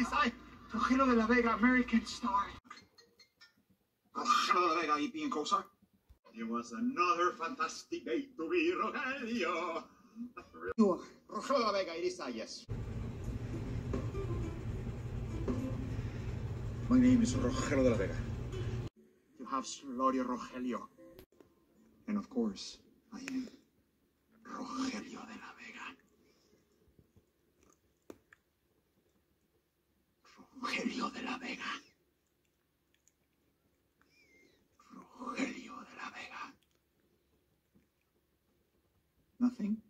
I, Rogelio de la Vega, American star. Rogelio de la Vega, EP and co-star. It was another fantastic day to be Rogelio. You, Rogelio de la Vega, it is yes. My name is Rogelio de la Vega. You have Slorio Rogelio. And of course, I am Rogelio de la Vega. Rogelio de la Vega. Nothing?